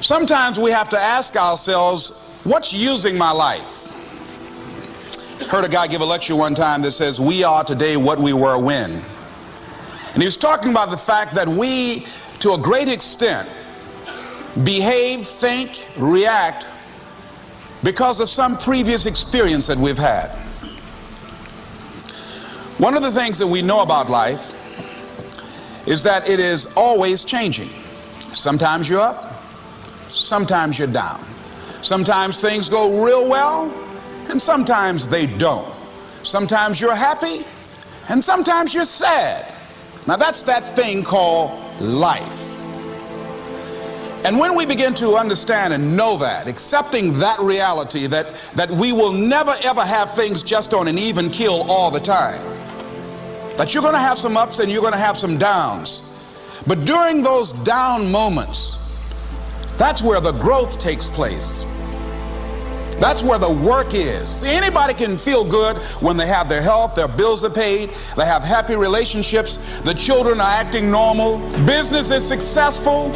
Sometimes we have to ask ourselves, what's using my life? Heard a guy give a lecture one time that says, We are today what we were when. And he was talking about the fact that we, to a great extent, behave, think, react because of some previous experience that we've had. One of the things that we know about life is that it is always changing. Sometimes you're up, sometimes you're down. Sometimes things go real well, and sometimes they don't. Sometimes you're happy, and sometimes you're sad. Now, that's that thing called life. And when we begin to understand and know that, accepting that reality that, that we will never ever have things just on an even kill all the time, that you're going to have some ups and you're going to have some downs. But during those down moments, that's where the growth takes place. That's where the work is. See, anybody can feel good when they have their health, their bills are paid, they have happy relationships, the children are acting normal, business is successful.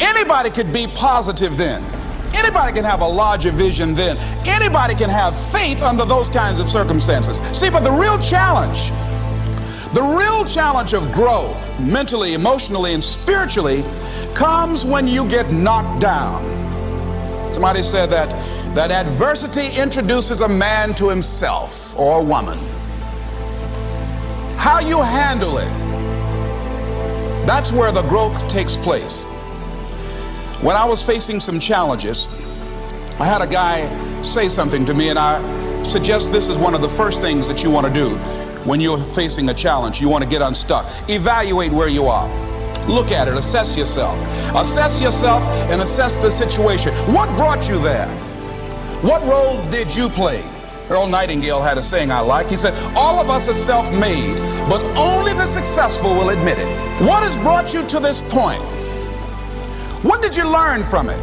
Anybody could be positive then. Anybody can have a larger vision then. Anybody can have faith under those kinds of circumstances. See, but the real challenge, the real challenge of growth, mentally, emotionally, and spiritually, comes when you get knocked down. Somebody said that that adversity introduces a man to himself or a woman. How you handle it, that's where the growth takes place. When I was facing some challenges, I had a guy say something to me, and I suggest this is one of the first things that you want to do when you're facing a challenge. You want to get unstuck. Evaluate where you are. Look at it, assess yourself. Assess yourself and assess the situation. What brought you there? What role did you play? Earl Nightingale had a saying I like. He said, All of us are self made, but only the successful will admit it. What has brought you to this point? What did you learn from it?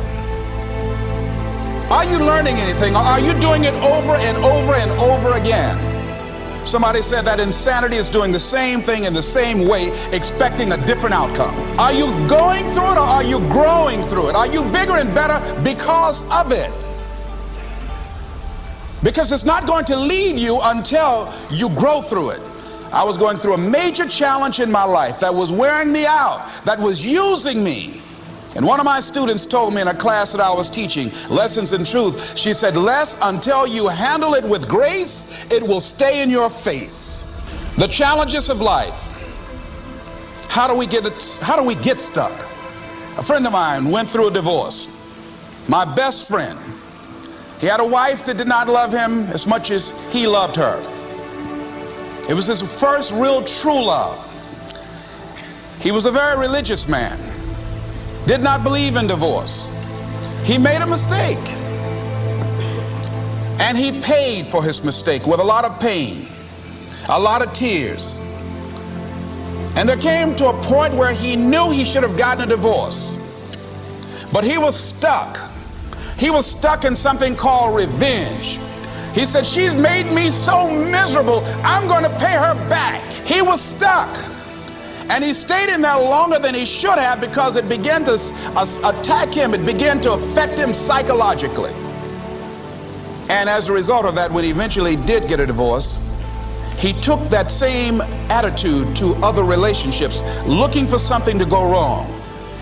Are you learning anything? Or are you doing it over and over and over again? Somebody said that insanity is doing the same thing in the same way, expecting a different outcome. Are you going through it or are you growing through it? Are you bigger and better because of it? Because it's not going to leave you until you grow through it. I was going through a major challenge in my life that was wearing me out, that was using me. And one of my students told me in a class that I was teaching, Lessons in Truth, she said, Les, until you handle it with grace, it will stay in your face. The challenges of life. How do we get it? How do we get stuck? A friend of mine went through a divorce. My best friend. He had a wife that did not love him as much as he loved her. It was his first real true love. He was a very religious man did not believe in divorce. He made a mistake. And he paid for his mistake with a lot of pain, a lot of tears. And there came to a point where he knew he should have gotten a divorce. But he was stuck. He was stuck in something called revenge. He said, She's made me so miserable, I'm going to pay her back. He was stuck. And he stayed in there longer than he should have because it began to attack him, it began to affect him psychologically. And as a result of that, when he eventually did get a divorce, he took that same attitude to other relationships, looking for something to go wrong.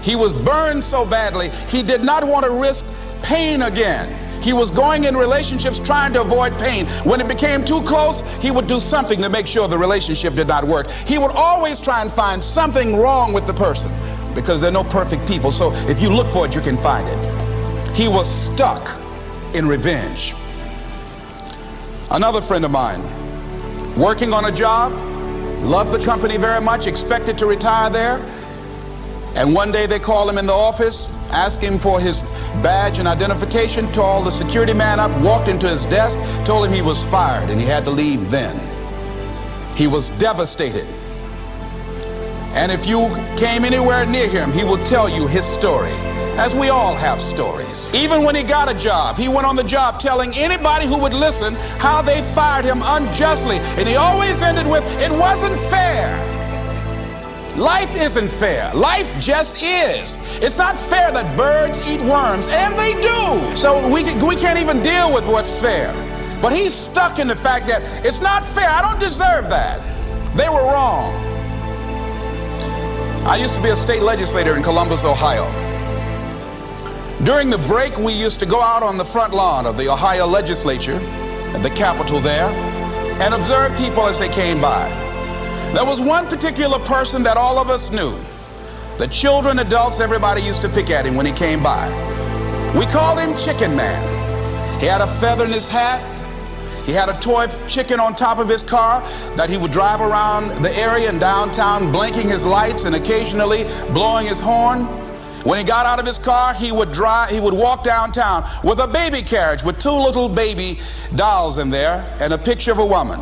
He was burned so badly, he did not want to risk pain again. He was going in relationships trying to avoid pain. When it became too close, he would do something to make sure the relationship did not work. He would always try and find something wrong with the person because there are no perfect people. So if you look for it, you can find it. He was stuck in revenge. Another friend of mine, working on a job, loved the company very much, expected to retire there. And one day they call him in the office asked him for his badge and identification, told the security man up, walked into his desk, told him he was fired and he had to leave then. He was devastated. And if you came anywhere near him, he will tell you his story, as we all have stories. Even when he got a job, he went on the job telling anybody who would listen how they fired him unjustly. And he always ended with, it wasn't fair. Life isn't fair. Life just is. It's not fair that birds eat worms, and they do. So we, we can't even deal with what's fair. But he's stuck in the fact that it's not fair. I don't deserve that. They were wrong. I used to be a state legislator in Columbus, Ohio. During the break, we used to go out on the front lawn of the Ohio legislature, at the Capitol there, and observe people as they came by. There was one particular person that all of us knew. The children, adults, everybody used to pick at him when he came by. We called him Chicken Man. He had a feather in his hat. He had a toy chicken on top of his car that he would drive around the area in downtown, blinking his lights and occasionally blowing his horn. When he got out of his car, he would drive, he would walk downtown with a baby carriage with two little baby dolls in there and a picture of a woman.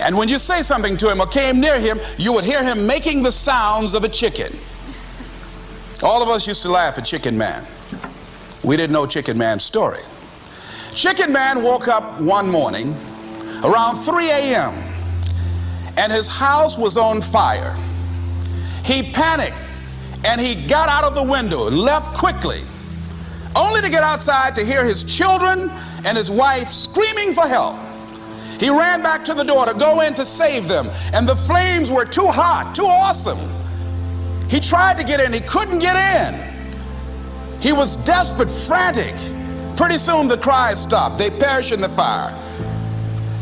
And when you say something to him or came near him, you would hear him making the sounds of a chicken. All of us used to laugh at Chicken Man. We didn't know Chicken Man's story. Chicken Man woke up one morning around 3 a.m. and his house was on fire. He panicked and he got out of the window and left quickly, only to get outside to hear his children and his wife screaming for help. He ran back to the door to go in to save them, and the flames were too hot, too awesome. He tried to get in, he couldn't get in. He was desperate, frantic. Pretty soon the cries stopped. They perished in the fire.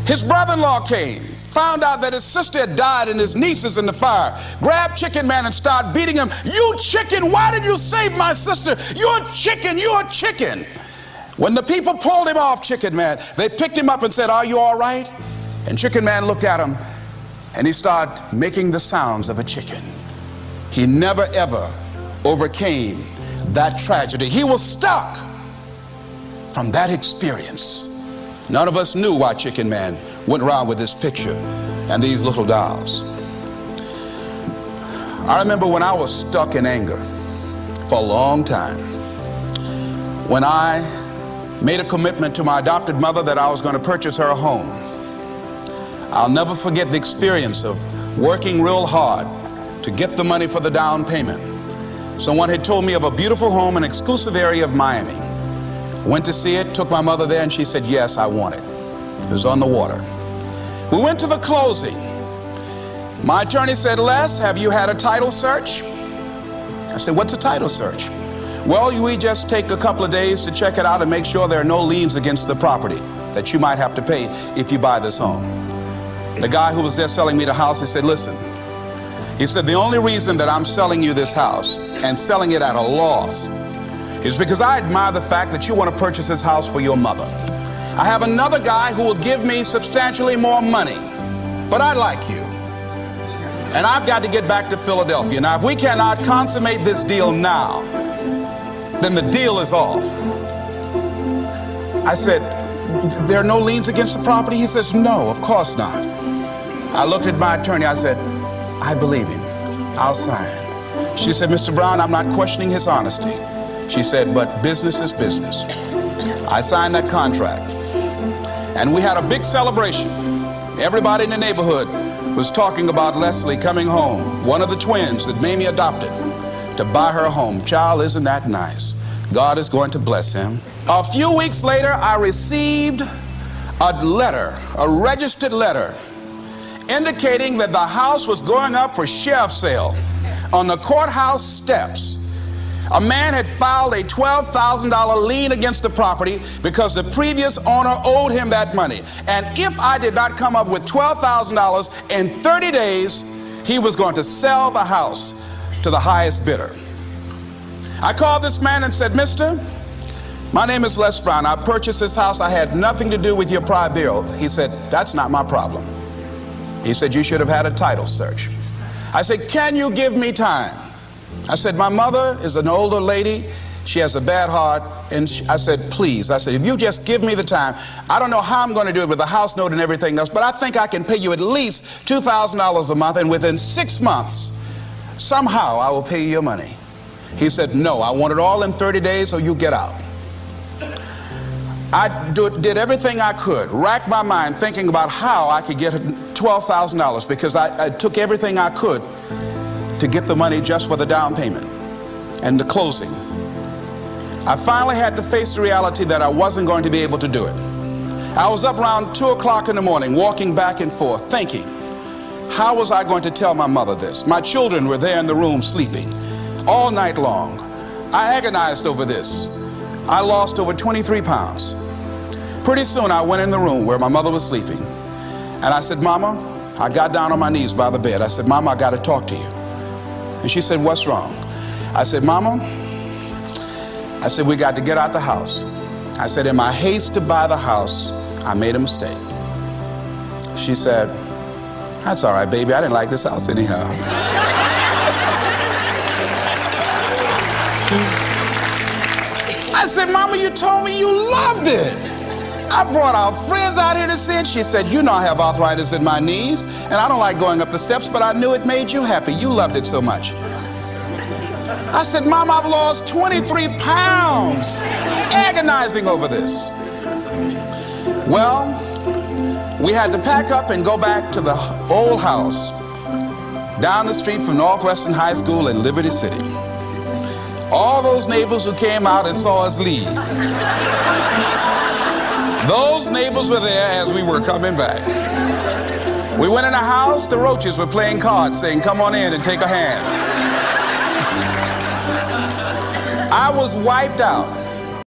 His brother in law came, found out that his sister had died and his nieces in the fire, grabbed Chicken Man and started beating him. You chicken, why did you save my sister? You're a chicken, you're chicken. When the people pulled him off, Chicken Man, they picked him up and said, Are you all right? And Chicken Man looked at him and he started making the sounds of a chicken. He never ever overcame that tragedy. He was stuck from that experience. None of us knew why Chicken Man went around with this picture and these little dolls. I remember when I was stuck in anger for a long time. When I made a commitment to my adopted mother that I was going to purchase her a home. I'll never forget the experience of working real hard to get the money for the down payment. Someone had told me of a beautiful home in an exclusive area of Miami. Went to see it, took my mother there, and she said, Yes, I want it. It was on the water. We went to the closing. My attorney said, Les, have you had a title search? I said, What's a title search? Well, we just take a couple of days to check it out and make sure there are no liens against the property that you might have to pay if you buy this home. The guy who was there selling me the house, he said, listen, he said, the only reason that I'm selling you this house and selling it at a loss is because I admire the fact that you want to purchase this house for your mother. I have another guy who will give me substantially more money, but I like you. And I've got to get back to Philadelphia. Now, if we cannot consummate this deal now, then the deal is off. I said, There are no liens against the property? He says, No, of course not. I looked at my attorney. I said, I believe him. I'll sign. She said, Mr. Brown, I'm not questioning his honesty. She said, But business is business. I signed that contract. And we had a big celebration. Everybody in the neighborhood was talking about Leslie coming home, one of the twins that Mamie adopted to buy her a home. Child, isn't that nice? God is going to bless him. A few weeks later, I received a letter, a registered letter, indicating that the house was going up for sheriff sale on the courthouse steps. A man had filed a $12,000 lien against the property because the previous owner owed him that money. And if I did not come up with $12,000 in 30 days, he was going to sell the house to the highest bidder. I called this man and said, Mister, my name is Les Brown. I purchased this house. I had nothing to do with your prior bill. He said, That's not my problem. He said, You should have had a title search. I said, Can you give me time? I said, My mother is an older lady. She has a bad heart. And she, I said, Please. I said, If you just give me the time, I don't know how I'm going to do it with the house note and everything else, but I think I can pay you at least $2,000 a month. And within six months, somehow I will pay you your money. He said, No, I want it all in 30 days or you get out. I do, did everything I could, racked my mind thinking about how I could get $12,000 because I, I took everything I could to get the money just for the down payment and the closing. I finally had to face the reality that I wasn't going to be able to do it. I was up around 2 o'clock in the morning, walking back and forth, thinking, how was I going to tell my mother this? My children were there in the room sleeping all night long. I agonized over this. I lost over 23 pounds. Pretty soon I went in the room where my mother was sleeping and I said, Mama, I got down on my knees by the bed. I said, Mama, I got to talk to you. And she said, What's wrong? I said, Mama, I said, we got to get out the house. I said, in my haste to buy the house, I made a mistake. She said, That's all right, baby. I didn't like this house anyhow. I said, Mama, you told me you loved it. I brought our friends out here to see it. She said, You know, I have arthritis in my knees, and I don't like going up the steps, but I knew it made you happy. You loved it so much. I said, Mom, I've lost 23 pounds agonizing over this. Well, we had to pack up and go back to the old house down the street from Northwestern High School in Liberty City. All those neighbors who came out and saw us leave. Those neighbors were there as we were coming back. We went in a house, the roaches were playing cards, saying, Come on in and take a hand. I was wiped out.